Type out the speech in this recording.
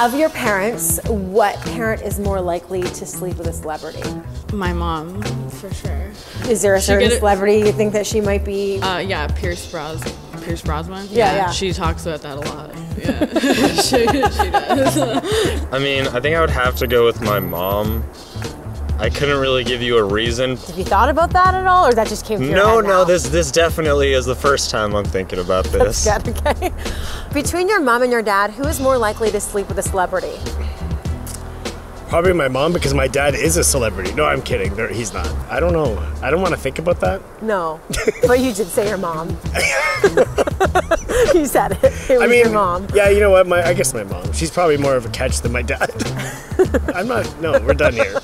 Of your parents, what parent is more likely to sleep with a celebrity? My mom, for sure. Is there a certain get celebrity you think that she might be? Uh, yeah, Pierce Bros. Pierce Brosnan. Yeah, yeah. She talks about that a lot. Yeah, she, she does. I mean, I think I would have to go with my mom. I couldn't really give you a reason. Have you thought about that at all, or that just came to your No, head no, now? this this definitely is the first time I'm thinking about this. Good, okay. Between your mom and your dad, who is more likely to sleep with a celebrity? Probably my mom because my dad is a celebrity. No, I'm kidding. There, he's not. I don't know. I don't want to think about that. No, but you did say your mom. you said it. It was I mean, your mom. Yeah, you know what? My I guess my mom. She's probably more of a catch than my dad. I'm not. No, we're done here.